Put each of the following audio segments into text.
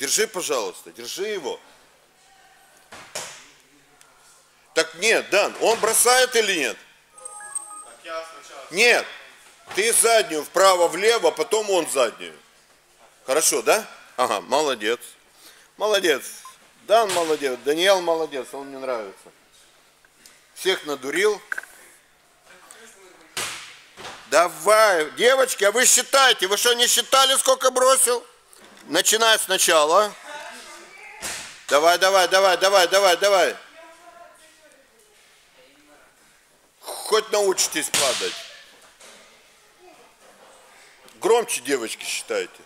Держи, пожалуйста, держи его. Так нет, Дан, он бросает или нет? Нет. Ты заднюю вправо-влево, потом он заднюю. Хорошо, да? Ага, молодец. Молодец. Дан молодец, Даниэл молодец, он мне нравится. Всех надурил. Давай, девочки, а вы считайте, вы что, не считали, сколько бросил? Начинай сначала. Давай, давай, давай, давай, давай, давай. Хоть научитесь падать. Громче, девочки, считайте.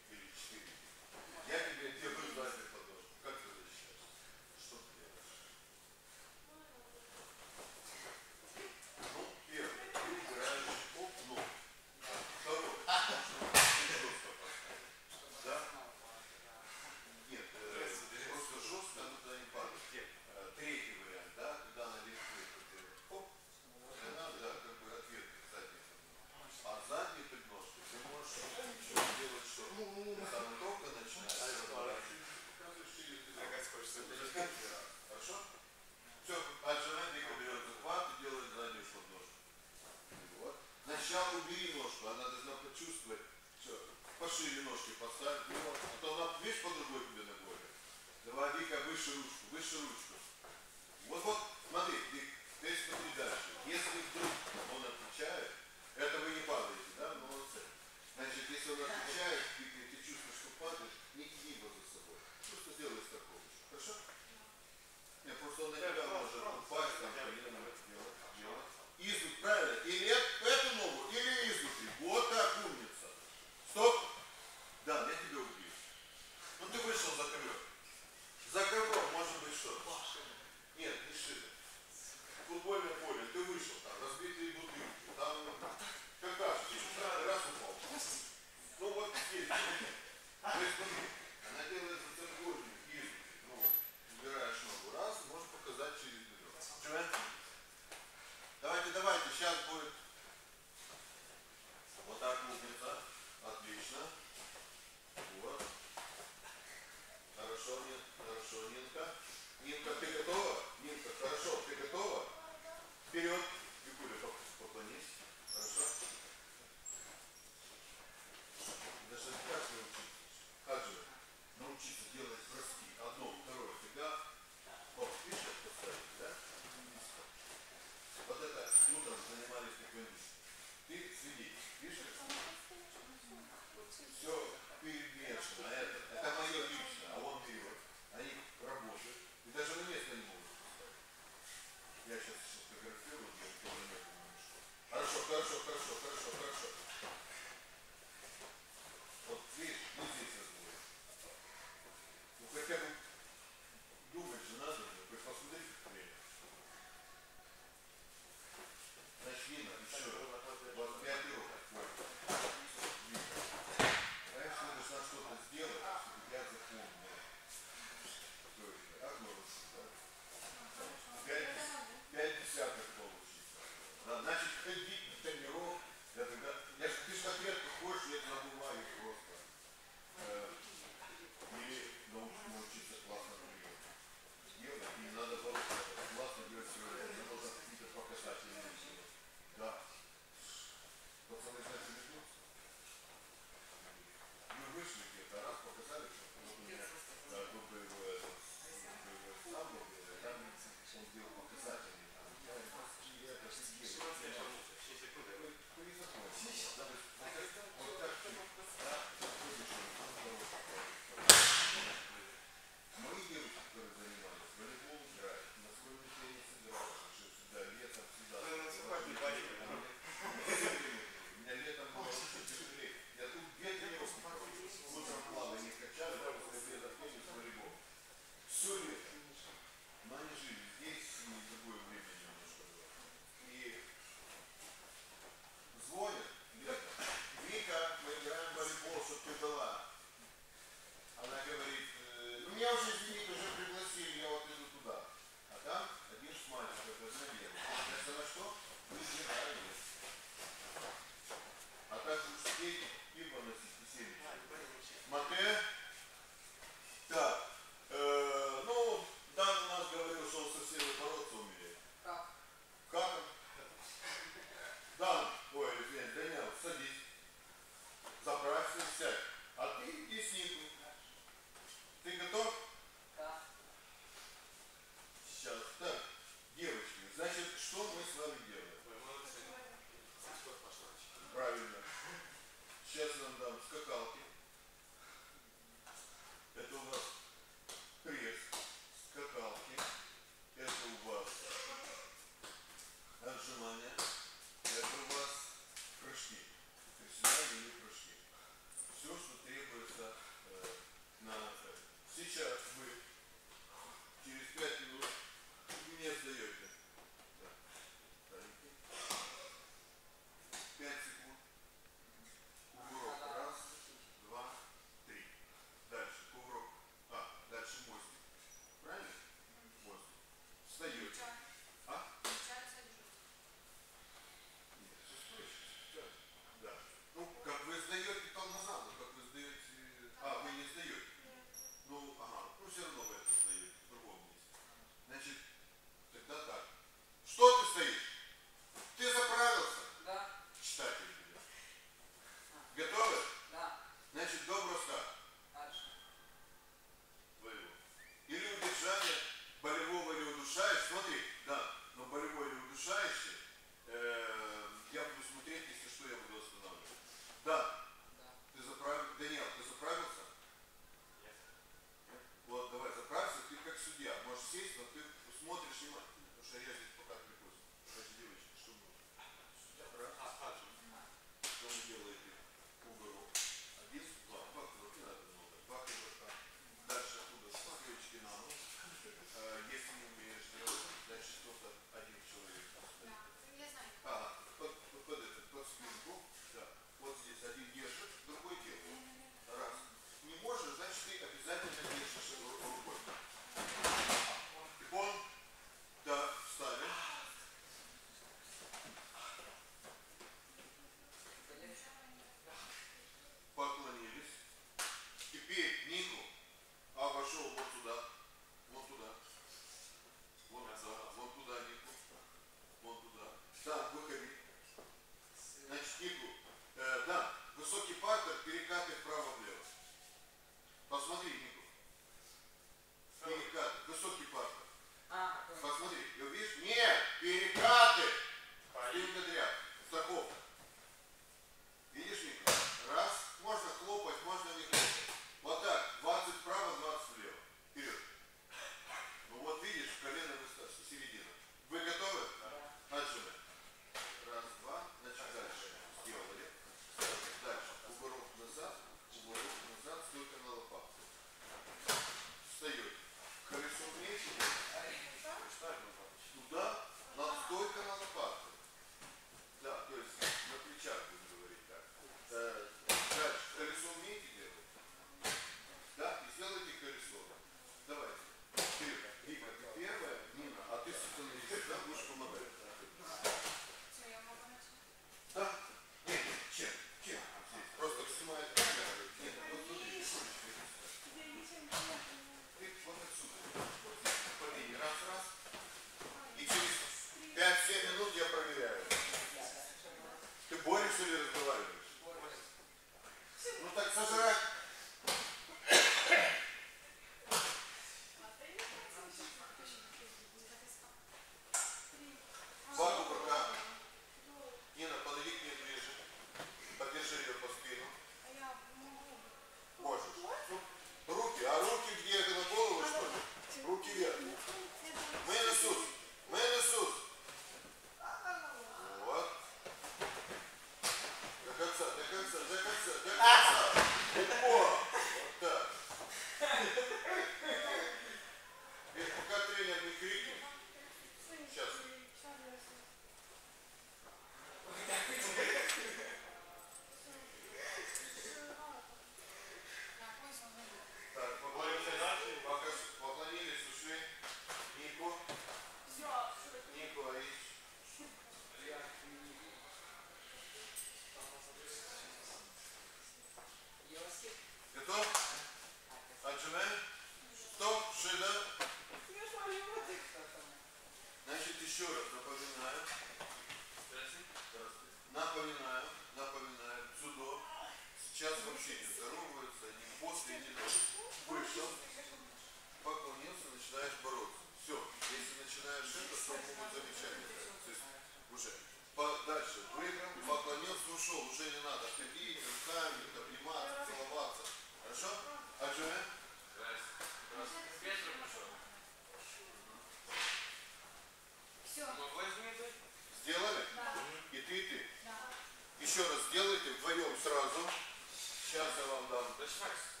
accomplish first.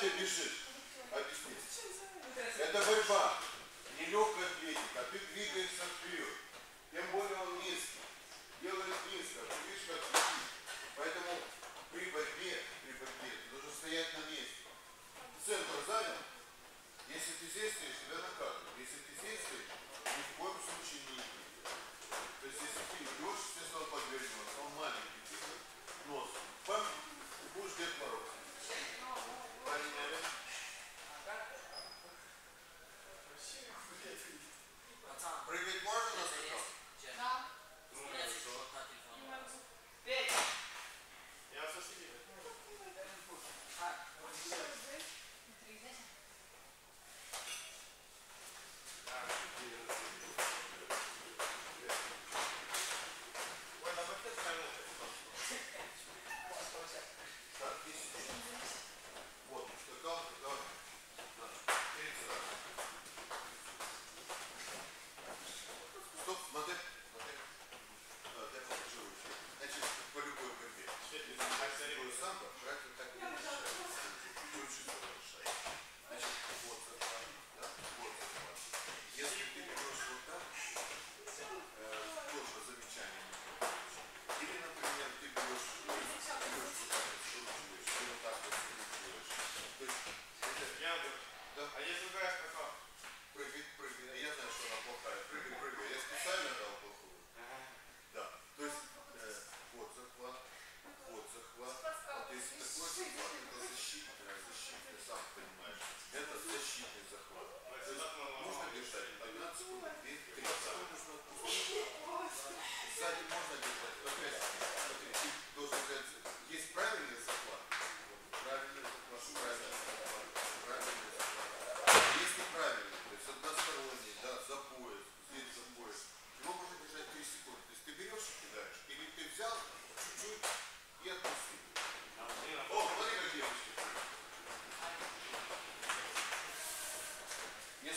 ты бежишь? Объясни. Это борьба. Нелегкая атлетика. Ты двигаешься вперед. Тем более он низкий. Делает низко. Ты видишь, как летит. Поэтому при борьбе, при борьбе, ты должен стоять на месте. Центр занял. Если ты здесь стоишь, тебя надо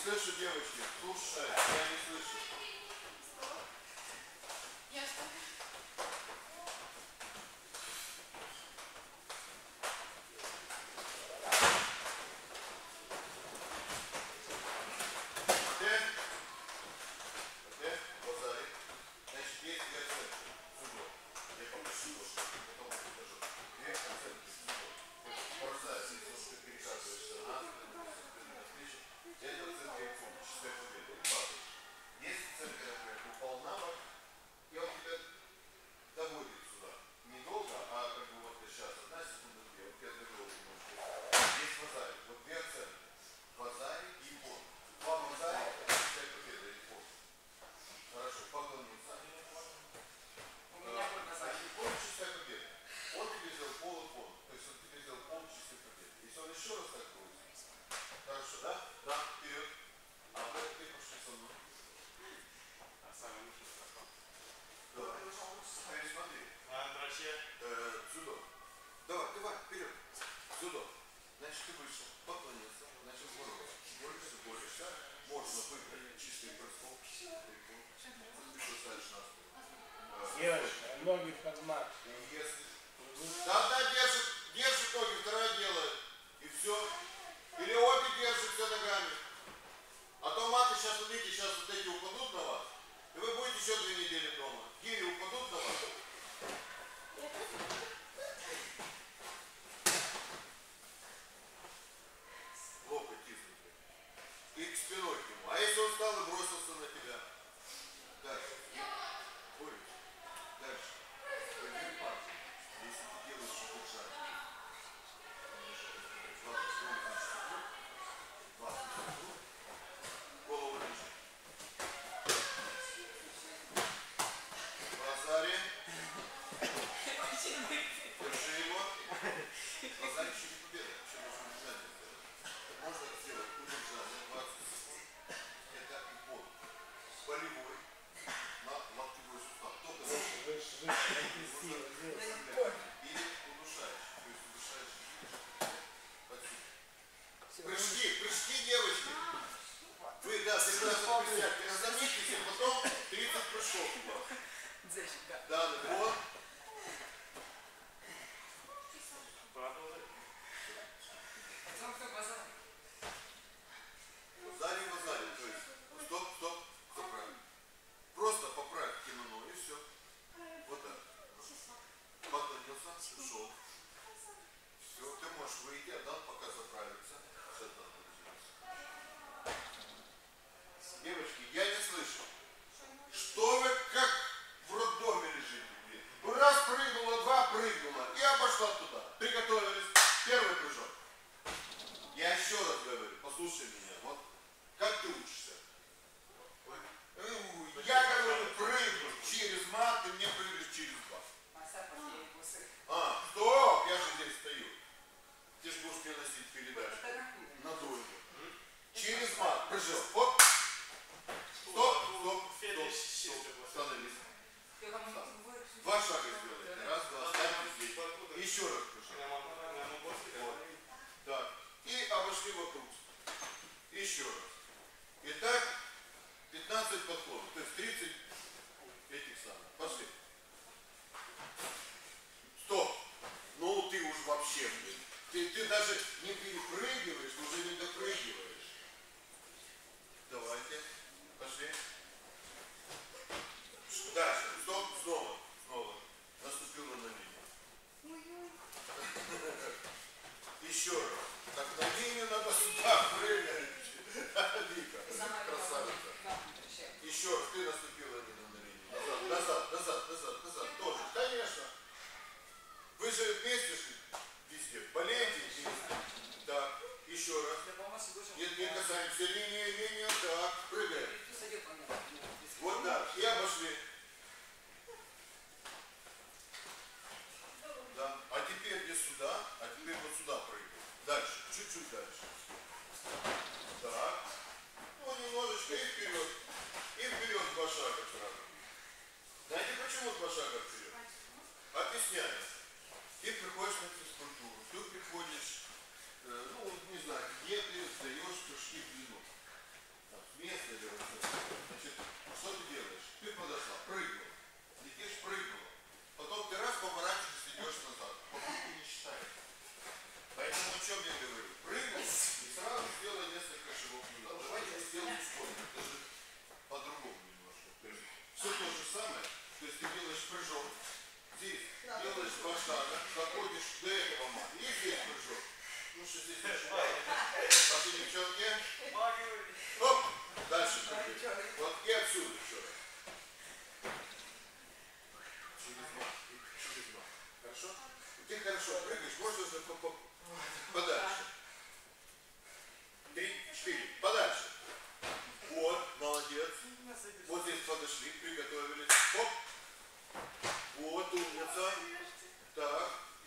слышу, девочки. Слушай, я не слышу. девочка, ноги под мат.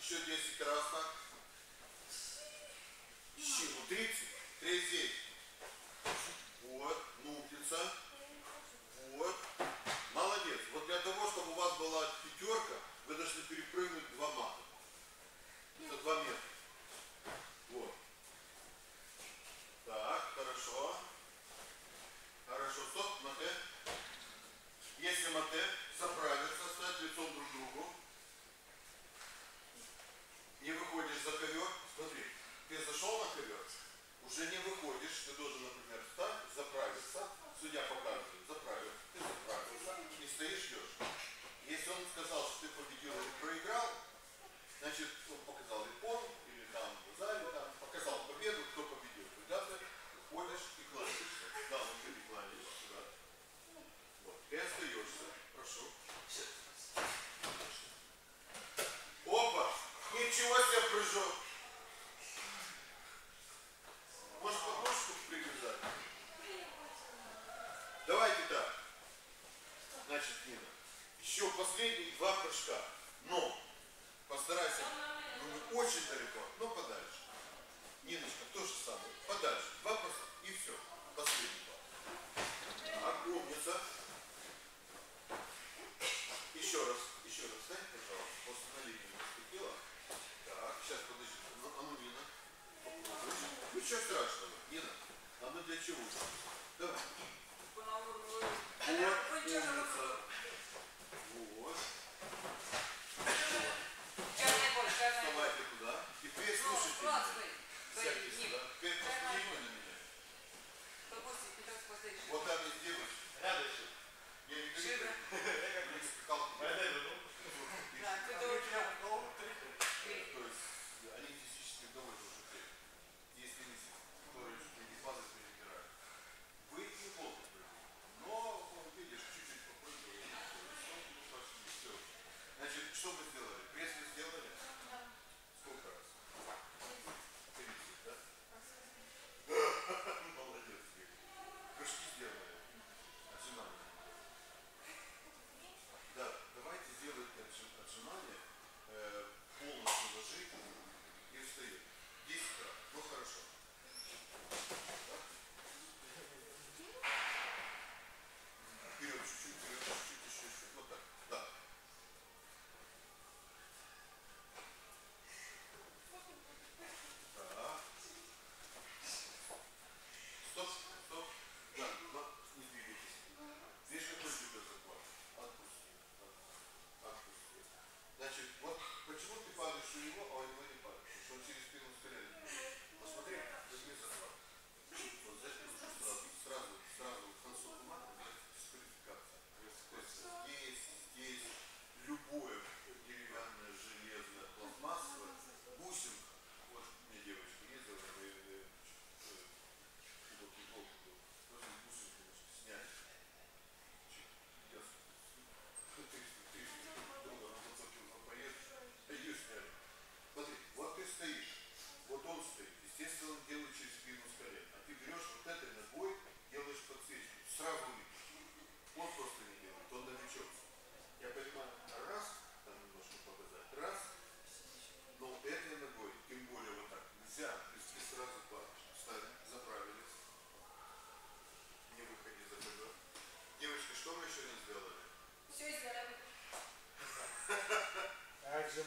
Еще 10 раз так. Щи, 30, 30. Шипина. Еще последние два прыжка. Но постарайся, ну не очень далеко, но подальше. Ниночка, то же самое. Подальше. Два прыжка и все. Последний два. Опомнится. Еще раз, еще раз, дай, пожалуйста, После на линию наступила. Так, сейчас подожди. Ну, а ну, Нина. Ну, ничего страшного. Нина, а ну для чего? Давай. I don't. Что мы сделали? Пресс сделали.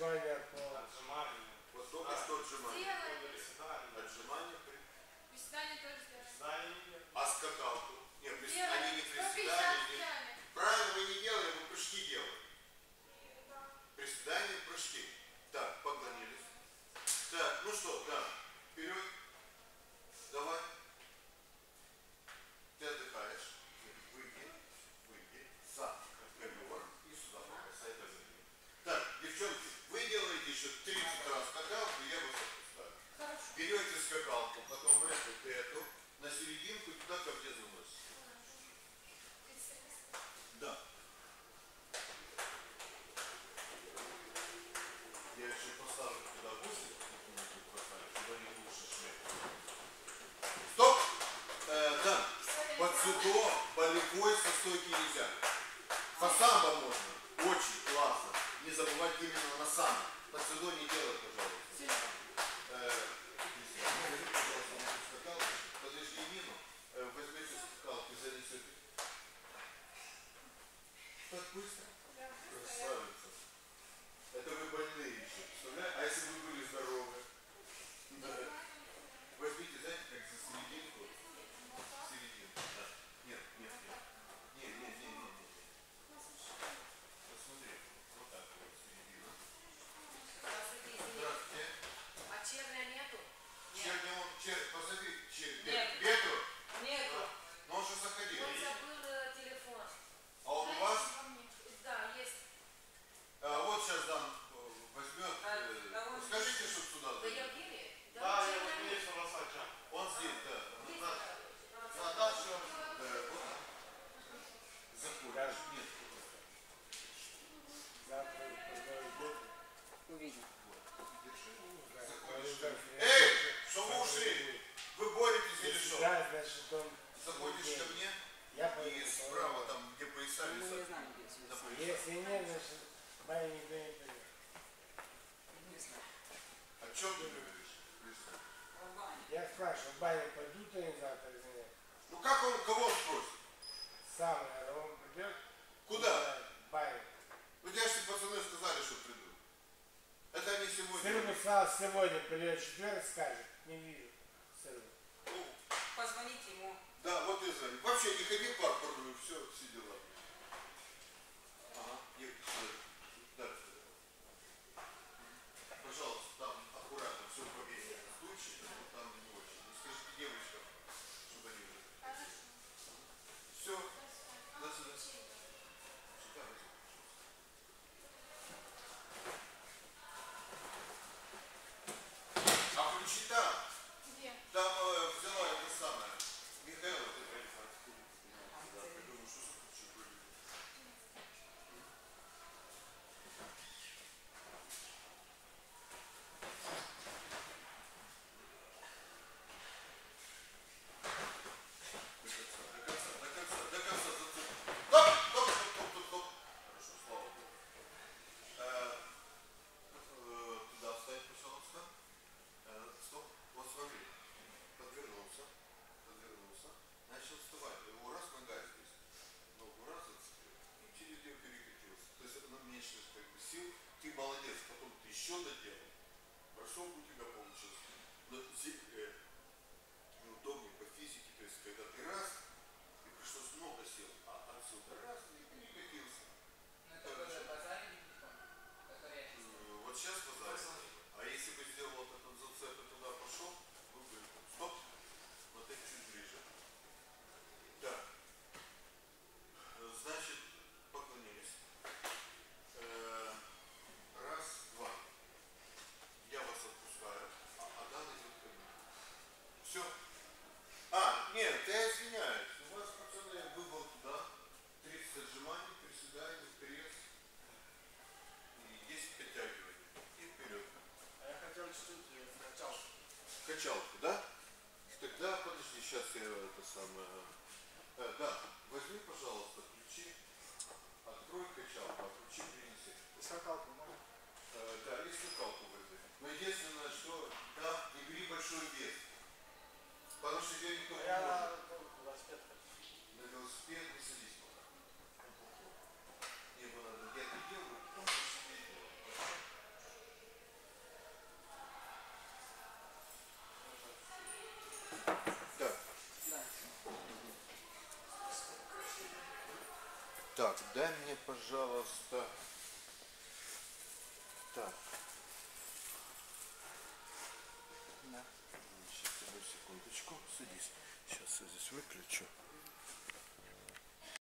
everybody that сегодня придет четверг, скажет, не вижу. Ну, позвоните ему. Да, вот и звони. Вообще не ходи в парк some uh, Так, дай мне, пожалуйста...